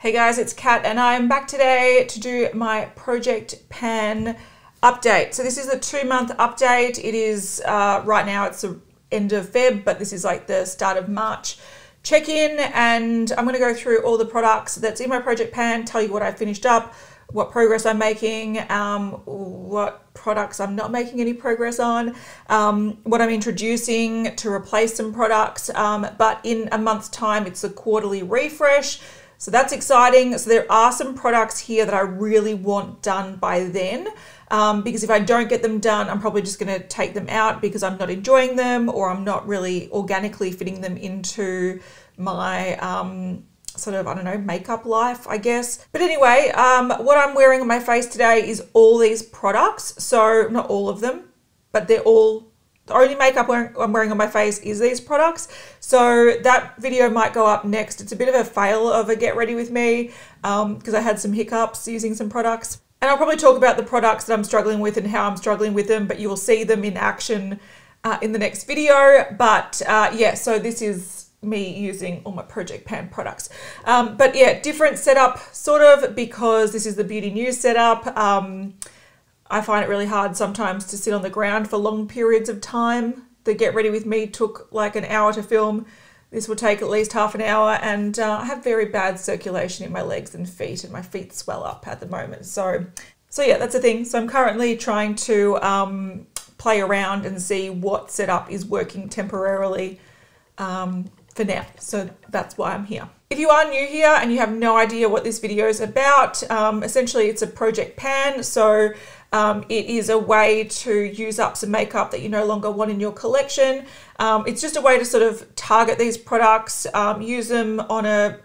Hey guys, it's Kat and I'm back today to do my Project Pan update. So this is the two month update. It is, uh, right now it's the end of Feb, but this is like the start of March check-in and I'm gonna go through all the products that's in my Project Pan, tell you what I finished up, what progress I'm making, um, what products I'm not making any progress on, um, what I'm introducing to replace some products. Um, but in a month's time, it's a quarterly refresh. So that's exciting. So there are some products here that I really want done by then. Um, because if I don't get them done, I'm probably just going to take them out because I'm not enjoying them or I'm not really organically fitting them into my um, sort of, I don't know, makeup life, I guess. But anyway, um, what I'm wearing on my face today is all these products. So not all of them, but they're all the only makeup I'm wearing on my face is these products. So that video might go up next. It's a bit of a fail of a get ready with me because um, I had some hiccups using some products. And I'll probably talk about the products that I'm struggling with and how I'm struggling with them, but you will see them in action uh, in the next video. But uh, yeah, so this is me using all my Project Pan products. Um, but yeah, different setup sort of because this is the Beauty News setup. Um, I find it really hard sometimes to sit on the ground for long periods of time. The Get Ready With Me took like an hour to film. This will take at least half an hour and uh, I have very bad circulation in my legs and feet and my feet swell up at the moment. So, so yeah, that's a thing. So I'm currently trying to um, play around and see what setup is working temporarily um, for now. So that's why I'm here. If you are new here and you have no idea what this video is about, um, essentially it's a project pan. So um, it is a way to use up some makeup that you no longer want in your collection. Um, it's just a way to sort of target these products, um, use them on a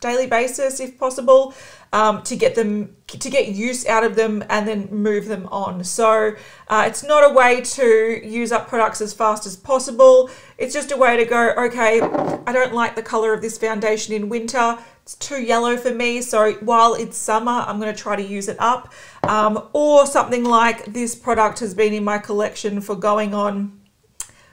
daily basis if possible um, to get them to get use out of them and then move them on. So uh, it's not a way to use up products as fast as possible. It's just a way to go okay I don't like the color of this foundation in winter it's too yellow for me so while it's summer I'm going to try to use it up um, or something like this product has been in my collection for going on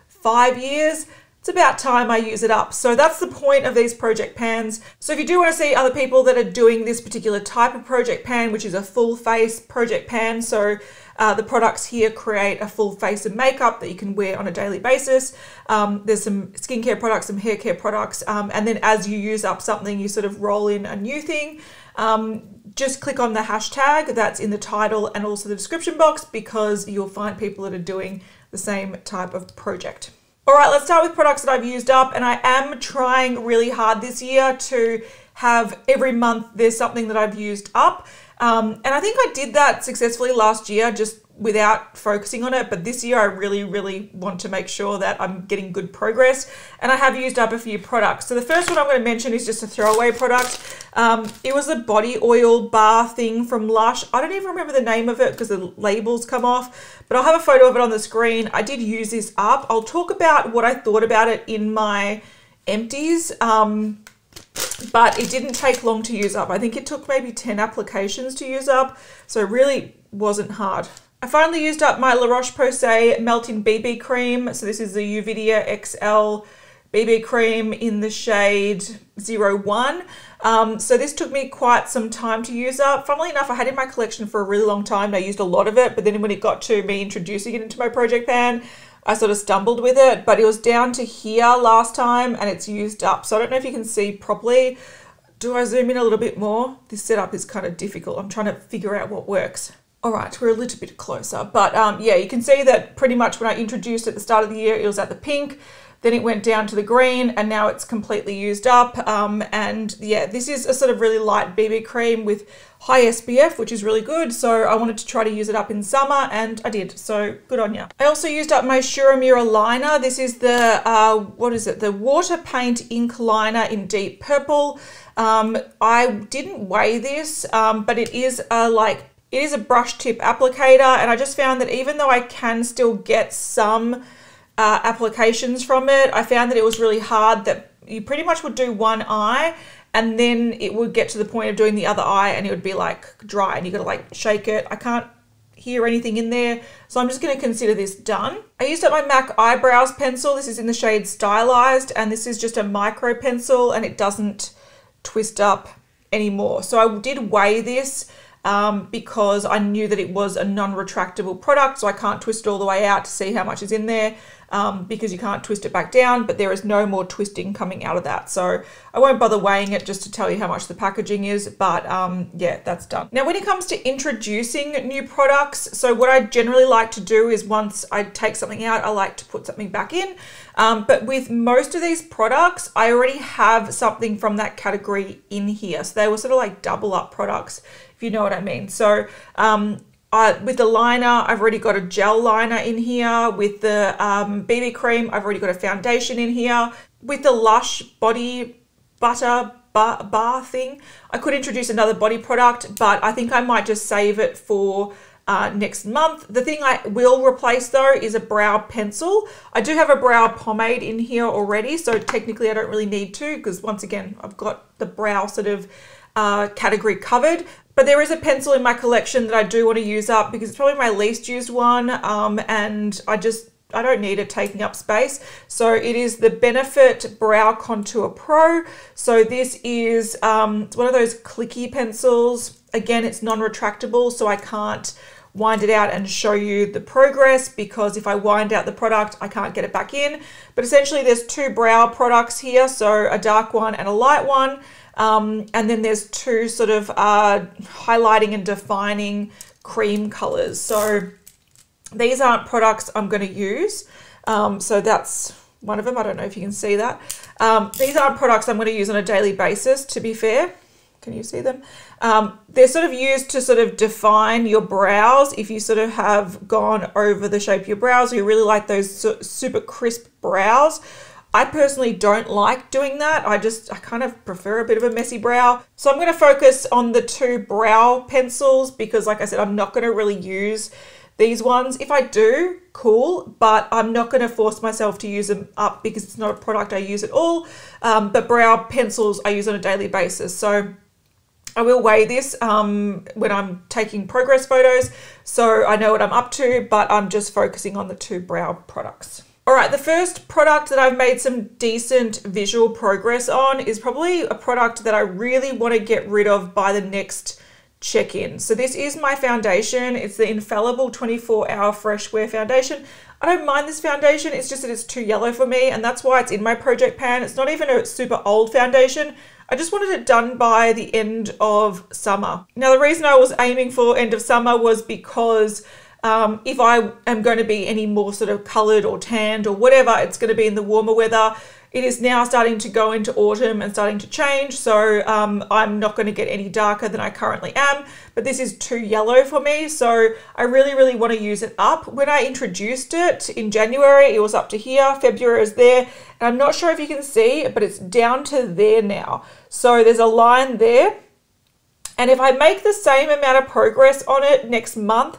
five years it's about time I use it up. So that's the point of these project pans. So if you do want to see other people that are doing this particular type of project pan, which is a full face project pan, so uh, the products here create a full face of makeup that you can wear on a daily basis. Um, there's some skincare products, some hair care products, um, and then as you use up something, you sort of roll in a new thing. Um, just click on the hashtag that's in the title and also the description box because you'll find people that are doing the same type of project. All right, let's start with products that I've used up. And I am trying really hard this year to have every month there's something that I've used up. Um, and I think I did that successfully last year, just without focusing on it. But this year, I really, really want to make sure that I'm getting good progress. And I have used up a few products. So the first one I'm going to mention is just a throwaway product. Um, it was a body oil bar thing from Lush. I don't even remember the name of it because the labels come off, but I'll have a photo of it on the screen. I did use this up. I'll talk about what I thought about it in my empties. Um, but it didn't take long to use up. I think it took maybe 10 applications to use up, so it really wasn't hard. I finally used up my La Roche-Posay Melting BB Cream. So this is the Uvidea XL BB Cream in the shade 01. Um, so this took me quite some time to use up. Funnily enough, I had it in my collection for a really long time. I used a lot of it, but then when it got to me introducing it into my project pan, I sort of stumbled with it, but it was down to here last time and it's used up. So I don't know if you can see properly. Do I zoom in a little bit more? This setup is kind of difficult. I'm trying to figure out what works. All right, we're a little bit closer, but um, yeah, you can see that pretty much when I introduced at the start of the year, it was at the pink, then it went down to the green, and now it's completely used up. Um, and yeah, this is a sort of really light BB cream with high SPF, which is really good. So I wanted to try to use it up in summer, and I did. So good on you. I also used up my Shu Uemura liner. This is the uh, what is it? The water paint ink liner in deep purple. Um, I didn't weigh this, um, but it is a like it is a brush tip applicator and I just found that even though I can still get some uh, applications from it, I found that it was really hard that you pretty much would do one eye and then it would get to the point of doing the other eye and it would be like dry and you gotta like shake it. I can't hear anything in there. So I'm just gonna consider this done. I used up my MAC eyebrows pencil. This is in the shade Stylized and this is just a micro pencil and it doesn't twist up anymore. So I did weigh this um, because I knew that it was a non-retractable product, so I can't twist it all the way out to see how much is in there um, because you can't twist it back down, but there is no more twisting coming out of that. So I won't bother weighing it just to tell you how much the packaging is, but um, yeah, that's done. Now, when it comes to introducing new products, so what I generally like to do is once I take something out, I like to put something back in. Um, but with most of these products, I already have something from that category in here. So they were sort of like double up products, you know what I mean. So um, uh, with the liner, I've already got a gel liner in here. With the um, BB cream, I've already got a foundation in here. With the Lush body butter bar, bar thing, I could introduce another body product, but I think I might just save it for uh, next month. The thing I will replace though is a brow pencil. I do have a brow pomade in here already, so technically I don't really need to because once again, I've got the brow sort of uh, category covered. But there is a pencil in my collection that I do want to use up because it's probably my least used one um, and I just I don't need it taking up space. So it is the Benefit Brow Contour Pro. So this is um, it's one of those clicky pencils. Again, it's non-retractable, so I can't wind it out and show you the progress because if I wind out the product, I can't get it back in. But essentially there's two brow products here, so a dark one and a light one. Um, and then there's two sort of uh, highlighting and defining cream colors. So these aren't products I'm going to use. Um, so that's one of them. I don't know if you can see that. Um, these aren't products I'm going to use on a daily basis, to be fair. Can you see them? Um, they're sort of used to sort of define your brows if you sort of have gone over the shape of your brows or you really like those super crisp brows. I personally don't like doing that. I just, I kind of prefer a bit of a messy brow. So I'm going to focus on the two brow pencils because like I said, I'm not going to really use these ones. If I do, cool, but I'm not going to force myself to use them up because it's not a product I use at all. Um, but brow pencils I use on a daily basis. So I will weigh this um, when I'm taking progress photos so I know what I'm up to, but I'm just focusing on the two brow products. All right, the first product that I've made some decent visual progress on is probably a product that I really want to get rid of by the next check-in. So this is my foundation. It's the Infallible 24 Hour Fresh Wear Foundation. I don't mind this foundation, it's just that it's too yellow for me and that's why it's in my project pan. It's not even a super old foundation. I just wanted it done by the end of summer. Now the reason I was aiming for end of summer was because um, if I am going to be any more sort of coloured or tanned or whatever, it's going to be in the warmer weather. It is now starting to go into autumn and starting to change, so um, I'm not going to get any darker than I currently am, but this is too yellow for me, so I really, really want to use it up. When I introduced it in January, it was up to here, February is there, and I'm not sure if you can see, but it's down to there now. So there's a line there, and if I make the same amount of progress on it next month,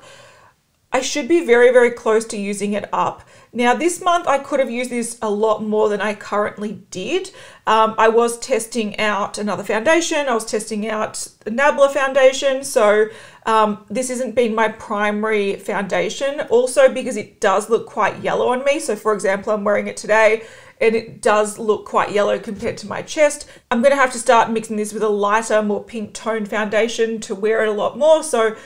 I should be very, very close to using it up. Now this month I could have used this a lot more than I currently did. Um, I was testing out another foundation. I was testing out the Nabla foundation. So um, this isn't been my primary foundation. Also because it does look quite yellow on me. So for example, I'm wearing it today and it does look quite yellow compared to my chest. I'm to have to start mixing this with a lighter, more pink toned foundation to wear it a lot more. So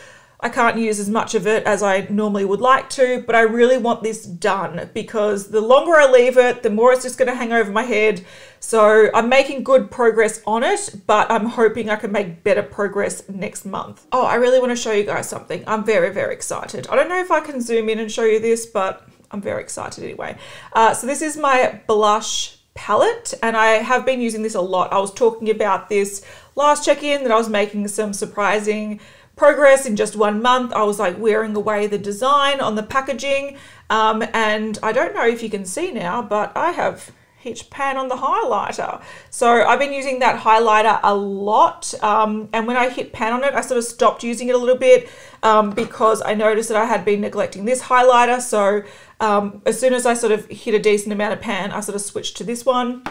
I can't use as much of it as I normally would like to, but I really want this done because the longer I leave it, the more it's just going to hang over my head. So I'm making good progress on it, but I'm hoping I can make better progress next month. Oh, I really want to show you guys something. I'm very, very excited. I don't know if I can zoom in and show you this, but I'm very excited anyway. Uh, so this is my blush palette and I have been using this a lot. I was talking about this last check-in that I was making some surprising progress in just one month. I was like wearing away the design on the packaging. Um, and I don't know if you can see now, but I have hit pan on the highlighter. So I've been using that highlighter a lot. Um, and when I hit pan on it, I sort of stopped using it a little bit um, because I noticed that I had been neglecting this highlighter. So um, as soon as I sort of hit a decent amount of pan, I sort of switched to this one.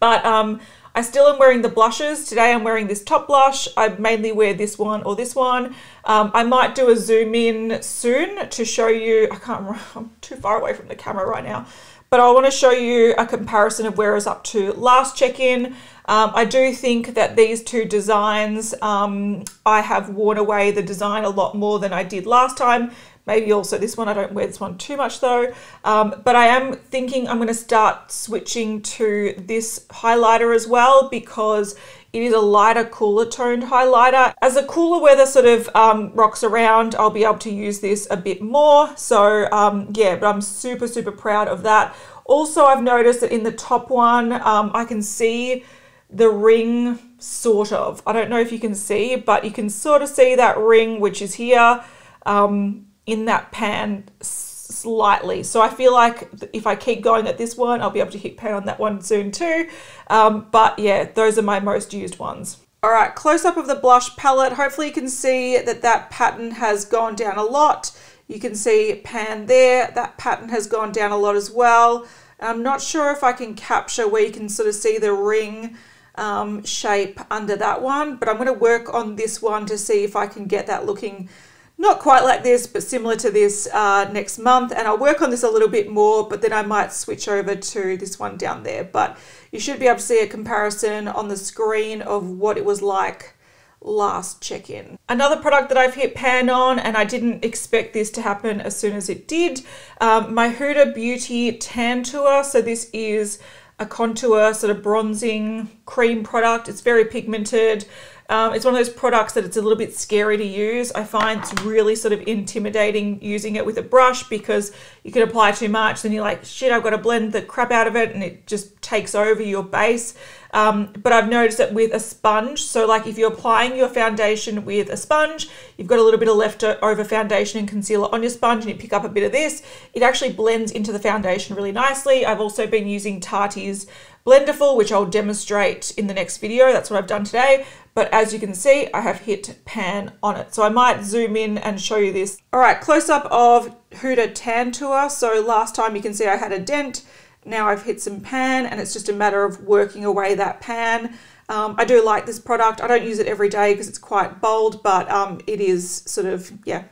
But um, I still am wearing the blushes. Today I'm wearing this top blush. I mainly wear this one or this one. Um, I might do a zoom in soon to show you, I can't remember, I'm too far away from the camera right now. but I want to show you a comparison of where I was up to last check-in. Um, I do think that these two designs, um, I have worn away the design a lot more than I did last time. Maybe also this one, I don't wear this one too much though. Um, but I am thinking I'm going to start switching to this highlighter as well because it is a lighter, cooler toned highlighter. As the cooler weather sort of um, rocks around, I'll be able to use this a bit more. So um, yeah, but I'm super, super proud of that. Also, I've noticed that in the top one, um, I can see the ring sort of. I don't know if you can see, but you can sort of see that ring, which is here um, in that pan slightly. So I feel like if I keep going at this one, I'll be able to hit pan on that one soon too. Um, but yeah, those are my most used ones. All right, close up of the blush palette. Hopefully you can see that that pattern has gone down a lot. You can see pan there, that pattern has gone down a lot as well. I'm not sure if I can capture where you can sort of see the ring um, shape under that one, but I'm going to work on this one to see if I can get that looking not quite like this, but similar to this uh, next month. And I'll work on this a little bit more, but then I might switch over to this one down there. But you should be able to see a comparison on the screen of what it was like last check-in. Another product that I've hit pan on, and I didn't expect this to happen as soon as it did, um, my Huda Beauty Tantour. So this is a contour sort of bronzing cream product. It's very pigmented. Um, it's one of those products that it's a little bit scary to use. I find it's really sort of intimidating using it with a brush because you can apply too much, then you're like, shit, I've got to blend the crap out of it, and it just takes over your base. Um, but I've noticed that with a sponge, so like if you're applying your foundation with a sponge, you've got a little bit of leftover foundation and concealer on your sponge and you pick up a bit of this, it actually blends into the foundation really nicely. I've also been using Tati's Blendiful, which I'll demonstrate in the next video. That's what I've done today. But as you can see, I have hit pan on it. So I might zoom in and show you this. All right, close up of Huda Tantour. So last time you can see I had a dent. Now I've hit some pan and it's just a matter of working away that pan. Um, I do like this product. I don't use it every day because it's quite bold, but um, it is sort of, yeah.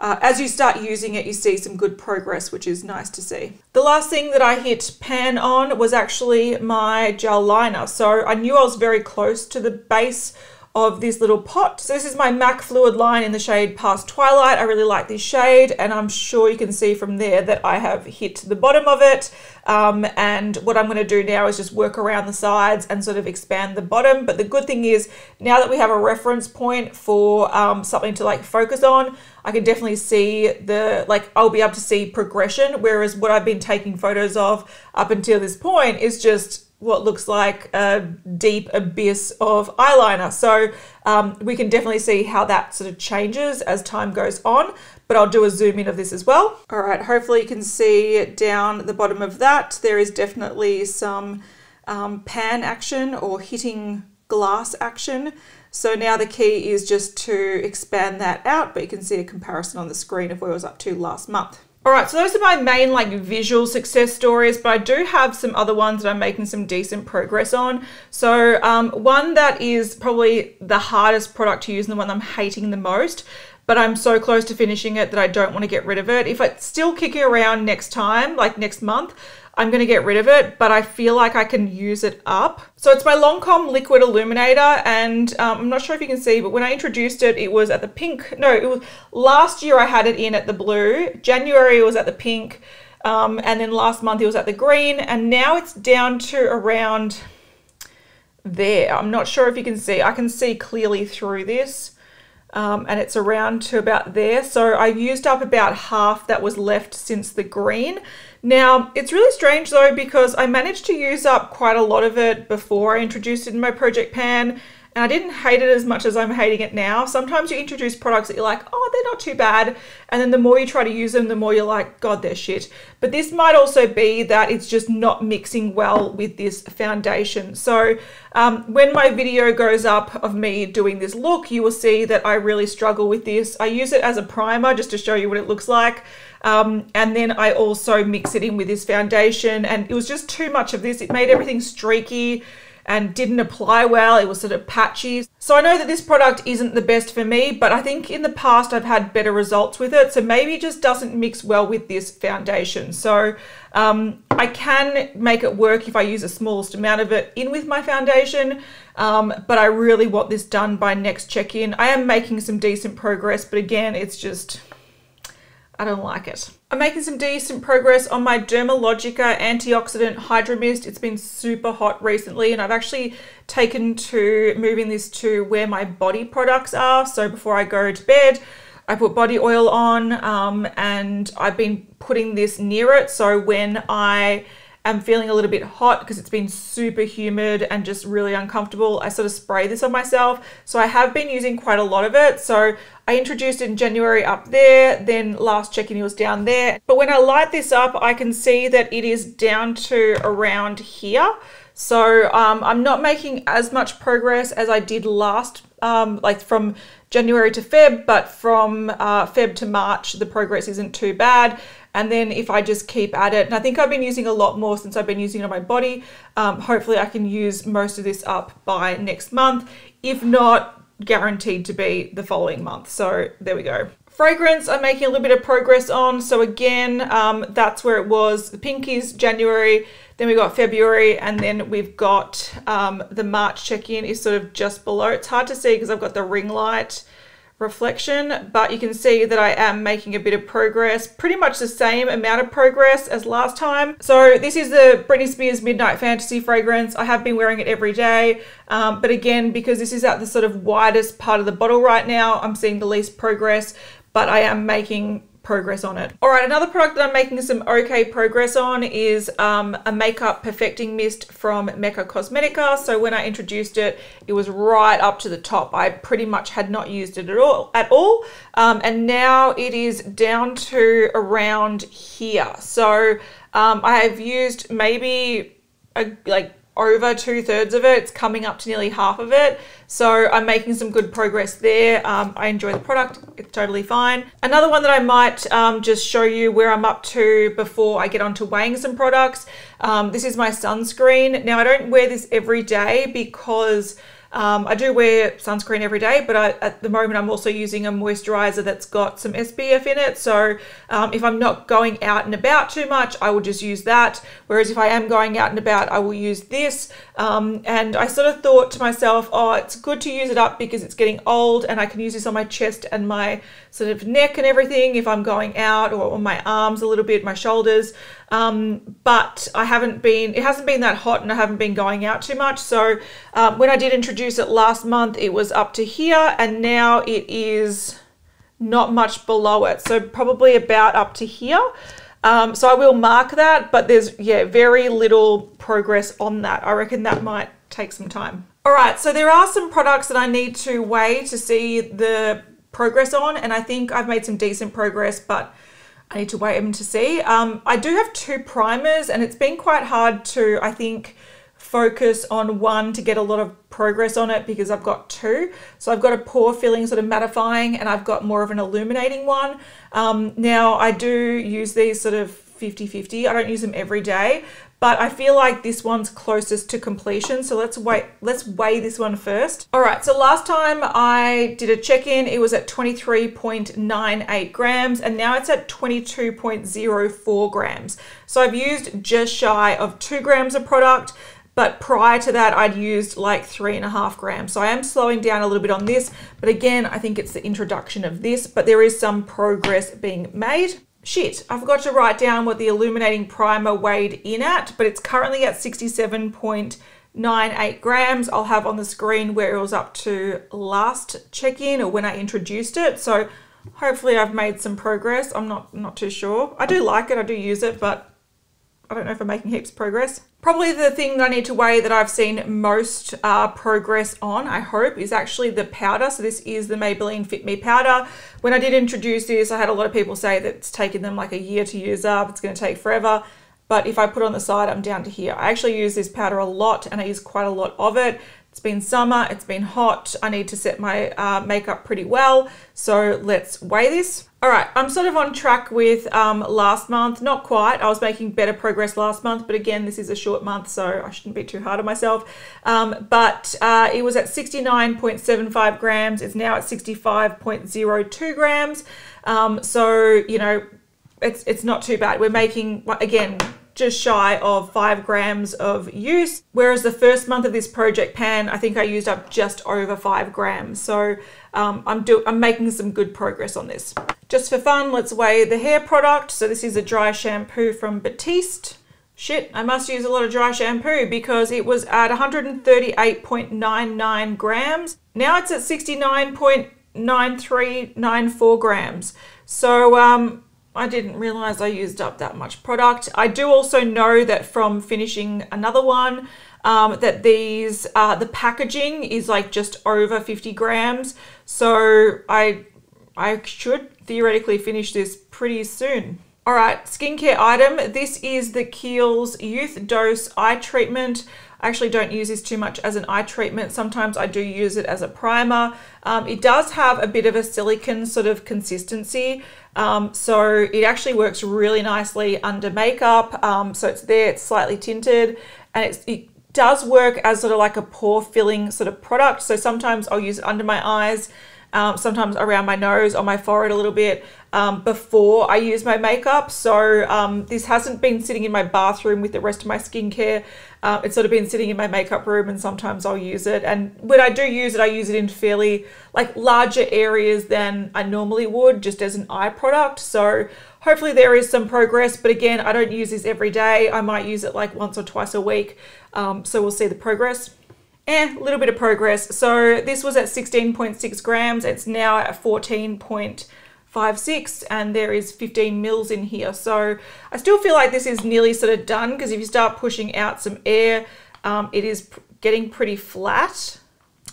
Uh, as you start using it, you see some good progress, which is nice to see. The last thing that I hit pan on was actually my gel liner. So I knew I was very close to the base of this little pot. So this is my MAC Fluidline in the shade Past Twilight. I really like this shade and I'm sure you can see from there that I have hit the bottom of it. Um, and what I'm going to do now is just work around the sides and sort of expand the bottom. But the good thing is now that we have a reference point for um, something to like focus on, I can definitely see the, like I'll be able to see progression. Whereas what I've been taking photos of up until this point is just what looks like a deep abyss of eyeliner. So um, we can definitely see how that sort of changes as time goes on, but I'll do a zoom in of this as well. All right, hopefully you can see down the bottom of that, there is definitely some um, pan action or hitting glass action. So now the key is just to expand that out, but you can see a comparison on the screen of where I was up to last month. All right, so those are my main like visual success stories, but I do have some other ones that I'm making some decent progress on. So um, one that is probably the hardest product to use and the one I'm hating the most, but I'm so close to finishing it that I don't want to get rid of it. If it's still kicking around next time, like next month, I'm going to get rid of it, but I feel like I can use it up. So it's my Lancome Liquid Illuminator, and um, I'm not sure if you can see, but when I introduced it, it was at the pink. No, it was last year I had it in at the blue. January it was at the pink, um, and then last month it was at the green, and now it's down to around there. I'm not sure if you can see. I can see clearly through this. Um, and it's around to about there. So I've used up about half that was left since the green. Now, it's really strange though because I managed to use up quite a lot of it before I introduced it in my project pan and I didn't hate it as much as I'm hating it now. Sometimes you introduce products that you're like, oh, they're not too bad. And then the more you try to use them, the more you're like, God, they're shit. But this might also be that it's just not mixing well with this foundation. So um, when my video goes up of me doing this look, you will see that I really struggle with this. I use it as a primer just to show you what it looks like. Um, and then I also mix it in with this foundation and it was just too much of this. It made everything streaky and didn't apply well. It was sort of patchy. So I know that this product isn't the best for me, but I think in the past I've had better results with it. So maybe it just doesn't mix well with this foundation. So um, I can make it work if I use the smallest amount of it in with my foundation, um, but I really want this done by next check-in. I am making some decent progress, but again, it's just I don't like it. I'm making some decent progress on my Dermalogica antioxidant hydro mist. It's been super hot recently and I've actually taken to moving this to where my body products are. So before I go to bed, I put body oil on um, and I've been putting this near it. So when I am feeling a little bit hot because it's been super humid and just really uncomfortable, I sort of spray this on myself. So I have been using quite a lot of it. So I introduced it in January up there, then last check-in it was down there. But when I light this up, I can see that it is down to around here. So um, I'm not making as much progress as I did last, um, like from January to Feb, but from uh, Feb to March, the progress isn't too bad. And then if I just keep at it, and I think I've been using a lot more since I've been using it on my body, um, hopefully I can use most of this up by next month. If not, guaranteed to be the following month. So there we go. Fragrance, I'm making a little bit of progress on. So again, um, that's where it was. The pink is January, then we got February, and then we've got um, the March check-in is sort of just below. It's hard to see because I've got the ring light reflection, but you can see that I am making a bit of progress, pretty much the same amount of progress as last time. So this is the Britney Spears Midnight Fantasy fragrance. I have been wearing it every day, um, but again, because this is at the sort of widest part of the bottle right now, I'm seeing the least progress, but I am making progress on it. All right, another product that I'm making some okay progress on is um, a makeup perfecting mist from Mecca Cosmetica. So when I introduced it, it was right up to the top. I pretty much had not used it at all, at all. Um, and now it is down to around here. So um, I have used maybe a, like over two thirds of it. It's coming up to nearly half of it. So I'm making some good progress there. Um, I enjoy the product. It's totally fine. Another one that I might um, just show you where I'm up to before I get on to weighing some products. Um, this is my sunscreen. Now I don't wear this every day because um, I do wear sunscreen every day, but I, at the moment I'm also using a moisturizer that's got some SPF in it. So um, if I'm not going out and about too much, I will just use that. Whereas if I am going out and about, I will use this. Um, and I sort of thought to myself, oh, it's good to use it up because it's getting old and I can use this on my chest and my sort of neck and everything if I'm going out or on my arms a little bit, my shoulders. Um, but I haven't been, it hasn't been that hot and I haven't been going out too much. So um, when I did introduce it last month, it was up to here and now it is not much below it. So probably about up to here. Um, so I will mark that, but there's, yeah, very little progress on that. I reckon that might take some time. All right, so there are some products that I need to weigh to see the progress on, and I think I've made some decent progress, but I need to wait them to see. Um, I do have two primers and it's been quite hard to, I think, focus on one to get a lot of progress on it because I've got two. So I've got a pore filling sort of mattifying and I've got more of an illuminating one. Um, now I do use these sort of 50-50. I don't use them every day, but I feel like this one's closest to completion. So let's wait, let's weigh this one first. All right, so last time I did a check-in, it was at 23.98 grams and now it's at 22.04 grams. So I've used just shy of two grams of product, but prior to that, I'd used like three and a half grams. So I am slowing down a little bit on this, but again, I think it's the introduction of this, but there is some progress being made. Shit, I forgot to write down what the illuminating primer weighed in at, but it's currently at 67.98 grams. I'll have on the screen where it was up to last check-in or when I introduced it. So hopefully I've made some progress. I'm not, not too sure. I do like it, I do use it, but I don't know if I'm making heaps of progress. Probably the thing that I need to weigh that I've seen most uh, progress on, I hope, is actually the powder. So this is the Maybelline Fit Me powder. When I did introduce this, I had a lot of people say that it's taken them like a year to use up. It's going to take forever. But if I put on the side, I'm down to here. I actually use this powder a lot and I use quite a lot of it. It's been summer, it's been hot. I need to set my uh, makeup pretty well. So let's weigh this. All right, I'm sort of on track with um, last month. Not quite. I was making better progress last month, but again, this is a short month, so I shouldn't be too hard on myself. Um, but uh, it was at 69.75 grams. It's now at 65.02 grams. Um, so, you know, it's, it's not too bad. We're making, again, just shy of five grams of use. Whereas the first month of this project pan, I think I used up just over five grams. So um, I'm, do I'm making some good progress on this. Just for fun, let's weigh the hair product. So this is a dry shampoo from Batiste. Shit, I must use a lot of dry shampoo because it was at 138.99 grams. Now it's at 69.9394 grams. So um, I didn't realize I used up that much product. I do also know that from finishing another one um, that these, uh, the packaging is like just over 50 grams. So I, I should theoretically finish this pretty soon. All right, skincare item. This is the Kiehl's Youth Dose Eye Treatment. I actually don't use this too much as an eye treatment. Sometimes I do use it as a primer. Um, it does have a bit of a silicone sort of consistency. Um, so it actually works really nicely under makeup. Um, so it's there, it's slightly tinted and it does work as sort of like a pore filling sort of product. So sometimes I'll use it under my eyes, um, sometimes around my nose, on my forehead a little bit um, before I use my makeup. So um, this hasn't been sitting in my bathroom with the rest of my skincare. Uh, it's sort of been sitting in my makeup room and sometimes I'll use it. And when I do use it, I use it in fairly like larger areas than I normally would just as an eye product. So hopefully there is some progress. But again, I don't use this every day. I might use it like once or twice a week. Um, so we'll see the progress eh, a little bit of progress. So this was at 16.6 grams. It's now at 14.6 five, six, and there is 15 mils in here. So I still feel like this is nearly sort of done because if you start pushing out some air, um, it is getting pretty flat.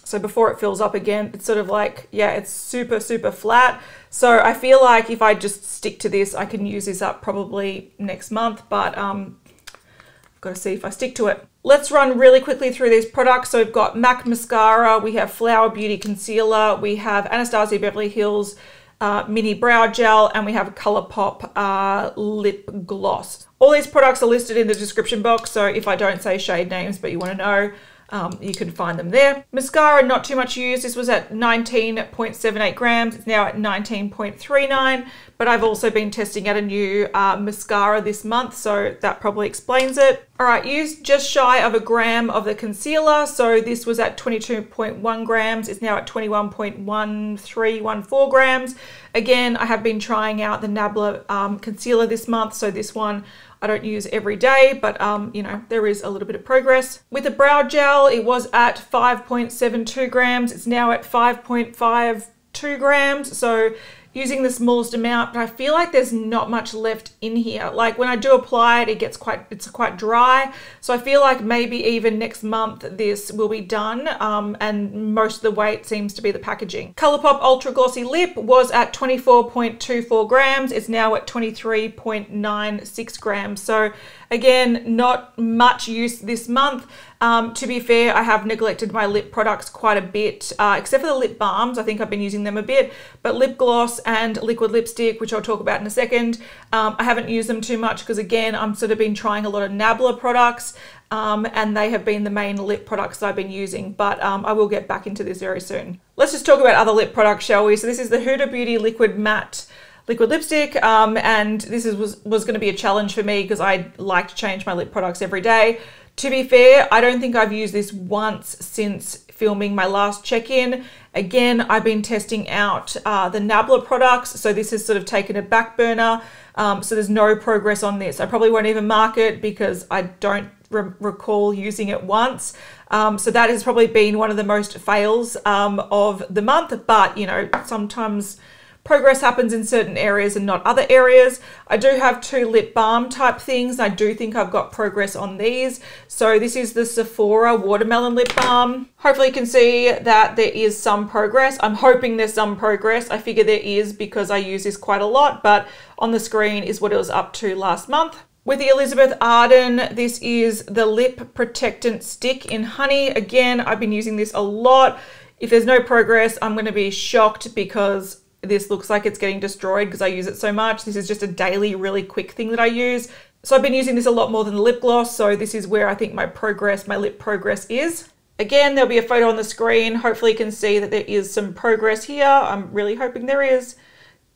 So before it fills up again, it's sort of like, yeah, it's super, super flat. So I feel like if I just stick to this, I can use this up probably next month, but um, I've got to see if I stick to it. Let's run really quickly through these products. So we've got MAC Mascara, we have Flower Beauty Concealer, we have Anastasia Beverly Hills uh, mini brow gel and we have Colourpop uh, lip gloss. All these products are listed in the description box, so if I don't say shade names but you want to know, um, you can find them there. Mascara, not too much used. This was at 19.78 grams. It's now at 19.39, but I've also been testing out a new uh, mascara this month, so that probably explains it. All right, used just shy of a gram of the concealer. So this was at 22.1 grams. It's now at 21.1314 grams. Again, I have been trying out the Nabla um, concealer this month, so this one I don't use every day, but um, you know, there is a little bit of progress. With the brow gel, it was at 5.72 grams. It's now at 5.52 grams. So using the smallest amount, but I feel like there's not much left in here. Like when I do apply it, it gets quite, it's quite dry. So I feel like maybe even next month this will be done. Um, and most of the weight seems to be the packaging. Colourpop Ultra Glossy Lip was at 24.24 grams. It's now at 23.96 grams. So again, not much use this month. Um, to be fair, I have neglected my lip products quite a bit, uh, except for the lip balms. I think I've been using them a bit, but lip gloss and liquid lipstick, which I'll talk about in a second, um, I haven't used them too much because again, I'm sort of been trying a lot of Nabla products um, and they have been the main lip products that I've been using, but um, I will get back into this very soon. Let's just talk about other lip products, shall we? So this is the Huda Beauty Liquid Matte liquid lipstick um, and this is, was, was going to be a challenge for me because I like to change my lip products every day. To be fair, I don't think I've used this once since filming my last check-in. Again, I've been testing out uh, the Nabla products, so this has sort of taken a back burner. Um, so there's no progress on this. I probably won't even mark it because I don't re recall using it once. Um, so that has probably been one of the most fails um, of the month, but you know, sometimes progress happens in certain areas and not other areas. I do have two lip balm type things. I do think I've got progress on these. So this is the Sephora Watermelon Lip Balm. Hopefully you can see that there is some progress. I'm hoping there's some progress. I figure there is because I use this quite a lot, but on the screen is what it was up to last month. With the Elizabeth Arden, this is the Lip Protectant Stick in Honey. Again, I've been using this a lot. If there's no progress, I'm going to be shocked because this looks like it's getting destroyed because I use it so much. This is just a daily, really quick thing that I use. So I've been using this a lot more than the lip gloss. So this is where I think my progress, my lip progress is. Again, there'll be a photo on the screen. Hopefully you can see that there is some progress here. I'm really hoping there is.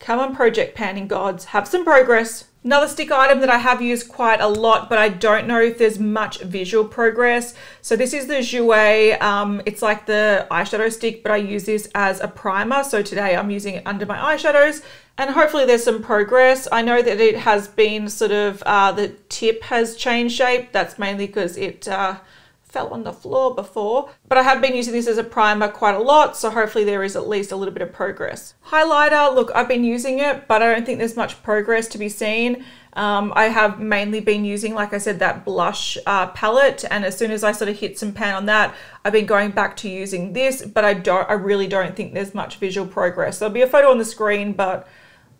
Come on, project panning gods, have some progress. Another stick item that I have used quite a lot, but I don't know if there's much visual progress. So this is the Jouer, um, it's like the eyeshadow stick, but I use this as a primer. So today I'm using it under my eyeshadows and hopefully there's some progress. I know that it has been sort of, uh, the tip has changed shape. That's mainly because it, uh, fell on the floor before, but I have been using this as a primer quite a lot, so hopefully there is at least a little bit of progress. Highlighter, look, I've been using it, but I don't think there's much progress to be seen. Um, I have mainly been using, like I said, that blush uh, palette, and as soon as I sort of hit some pan on that, I've been going back to using this, but I don't, I really don't think there's much visual progress. There'll be a photo on the screen, but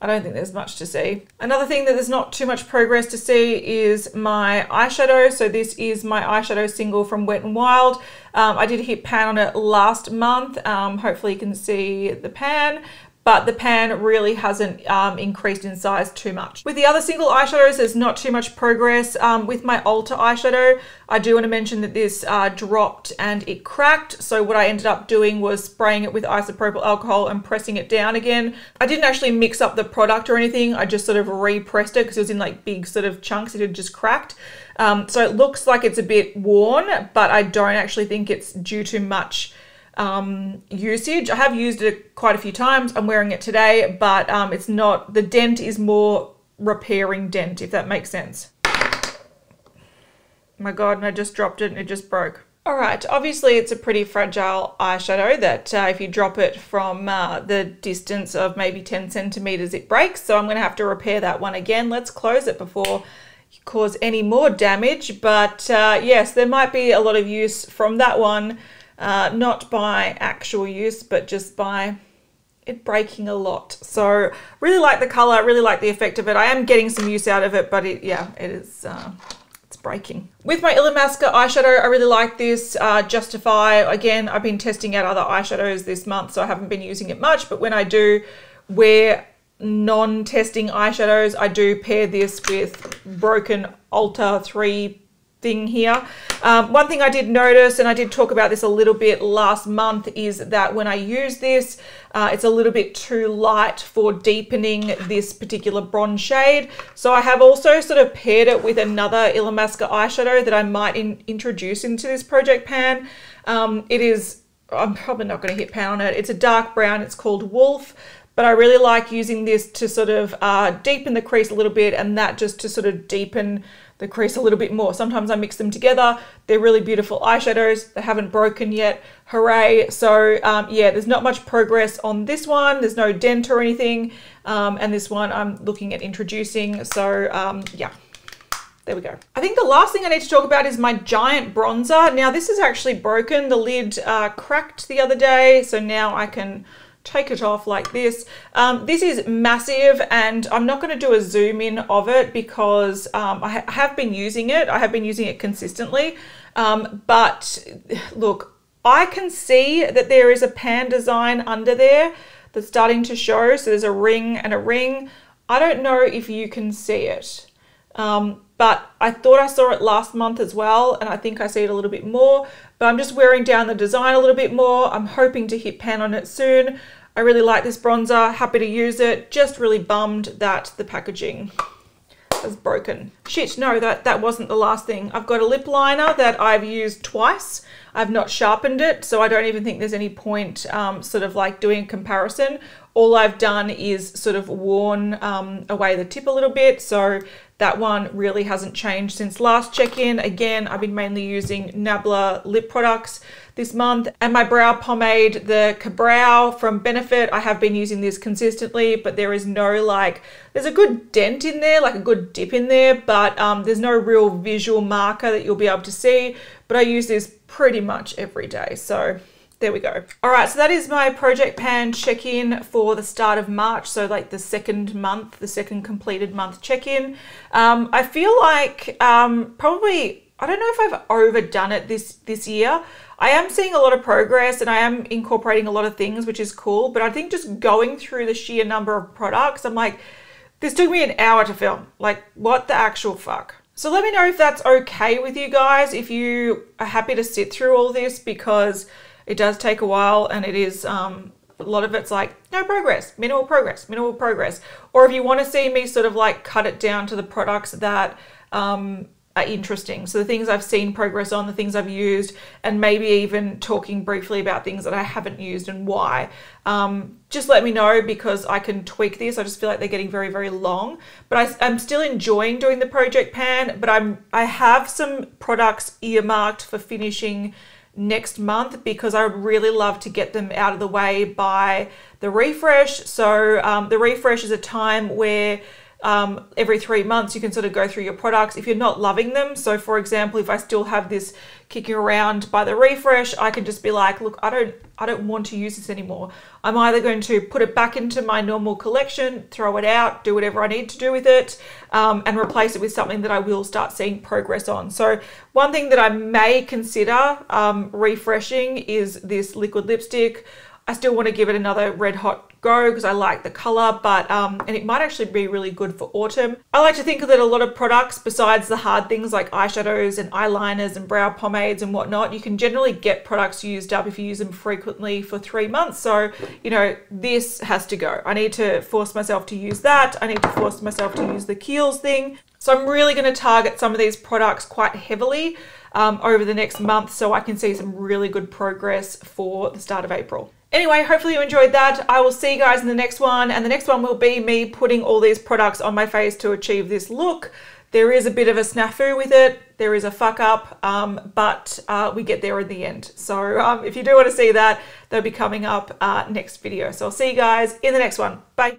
I don't think there's much to see. Another thing that there's not too much progress to see is my eyeshadow. So this is my eyeshadow single from Wet n Wild. Um, I did a hit pan on it last month. Um, hopefully you can see the pan, but the pan really hasn't um, increased in size too much. With the other single eyeshadows, there's not too much progress. Um, with my Ulta eyeshadow, I do want to mention that this uh, dropped and it cracked. So what I ended up doing was spraying it with isopropyl alcohol and pressing it down again. I didn't actually mix up the product or anything. I just sort of repressed it because it was in like big sort of chunks. It had just cracked. Um, so it looks like it's a bit worn, but I don't actually think it's due to much um, usage. I have used it quite a few times. I'm wearing it today, but um, it's not, the dent is more repairing dent, if that makes sense. My God, and I just dropped it and it just broke. All right, obviously it's a pretty fragile eyeshadow that uh, if you drop it from uh, the distance of maybe 10 centimeters, it breaks. So I'm gonna have to repair that one again. Let's close it before you cause any more damage. But uh, yes, there might be a lot of use from that one uh, not by actual use, but just by it breaking a lot. So really like the color, really like the effect of it. I am getting some use out of it, but it, yeah, it is, uh, it's breaking. With my Illamasqua eyeshadow, I really like this uh, Justify. Again, I've been testing out other eyeshadows this month, so I haven't been using it much, but when I do wear non-testing eyeshadows, I do pair this with Broken Ulta 3 thing here. Um, one thing I did notice, and I did talk about this a little bit last month, is that when I use this, uh, it's a little bit too light for deepening this particular bronze shade. So I have also sort of paired it with another Illamasqua eyeshadow that I might in introduce into this project pan. Um, it is, I'm probably not going to hit pan on it. It's a dark brown, it's called Wolf but I really like using this to sort of uh, deepen the crease a little bit and that just to sort of deepen the crease a little bit more. Sometimes I mix them together. They're really beautiful eyeshadows. They haven't broken yet. Hooray. So um, yeah, there's not much progress on this one. There's no dent or anything. Um, and this one I'm looking at introducing. So um, yeah. There we go. I think the last thing I need to talk about is my giant bronzer. Now this is actually broken. The lid uh, cracked the other day. So now I can take it off like this. Um, this is massive and I'm not going to do a zoom in of it because um, I ha have been using it. I have been using it consistently. Um, but look, I can see that there is a pan design under there that's starting to show. So there's a ring and a ring. I don't know if you can see it. Um, but I thought I saw it last month as well, and I think I see it a little bit more, but I'm just wearing down the design a little bit more. I'm hoping to hit pan on it soon. I really like this bronzer, happy to use it, just really bummed that the packaging has broken. Shit, no, that, that wasn't the last thing. I've got a lip liner that I've used twice. I've not sharpened it, so I don't even think there's any point um, sort of like doing a comparison. All I've done is sort of worn um, away the tip a little bit, so that one really hasn't changed since last check-in. Again, I've been mainly using Nabla lip products this month. And my brow pomade, the Ka-Brow from Benefit, I have been using this consistently, but there is no like, there's a good dent in there, like a good dip in there, but um, there's no real visual marker that you'll be able to see. But I use this pretty much every day. So there we go. All right, so that is my Project Pan check-in for the start of March. So like the second month, the second completed month check-in. Um, I feel like um, probably, I don't know if I've overdone it this, this year. I am seeing a lot of progress and I am incorporating a lot of things, which is cool. But I think just going through the sheer number of products, I'm like, this took me an hour to film. Like, what the actual fuck? So let me know if that's okay with you guys, if you are happy to sit through all this because it does take a while and it is um, a lot of it's like no progress, minimal progress, minimal progress. Or if you want to see me sort of like cut it down to the products that um, are interesting. So the things I've seen progress on, the things I've used, and maybe even talking briefly about things that I haven't used and why. Um, just let me know because I can tweak this. I just feel like they're getting very, very long. But I, I'm still enjoying doing the project pan, but I'm I have some products earmarked for finishing next month because I would really love to get them out of the way by the refresh. So um, the refresh is a time where um, every three months you can sort of go through your products if you're not loving them. So for example, if I still have this kicking around by the refresh, I can just be like, look, I don't, I don't want to use this anymore. I'm either going to put it back into my normal collection, throw it out, do whatever I need to do with it, um, and replace it with something that I will start seeing progress on. So one thing that I may consider um, refreshing is this liquid lipstick. I still want to give it another red hot go because I like the color, but um, and it might actually be really good for autumn. I like to think that a lot of products, besides the hard things like eyeshadows and eyeliners and brow pomades and whatnot, you can generally get products used up if you use them frequently for three months. So, you know, this has to go. I need to force myself to use that. I need to force myself to use the Kiehl's thing. So I'm really going to target some of these products quite heavily um, over the next month so I can see some really good progress for the start of April. Anyway, hopefully you enjoyed that. I will see you guys in the next one. And the next one will be me putting all these products on my face to achieve this look. There is a bit of a snafu with it. There is a fuck up, um, but uh, we get there in the end. So um, if you do want to see that, they'll be coming up uh, next video. So I'll see you guys in the next one. Bye.